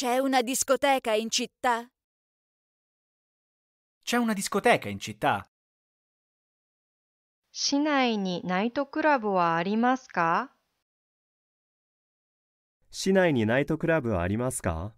C'è una discoteca in città? C'è una discoteca in città? 市内にナイトクラブはありますか市内にナイトクラブはありますか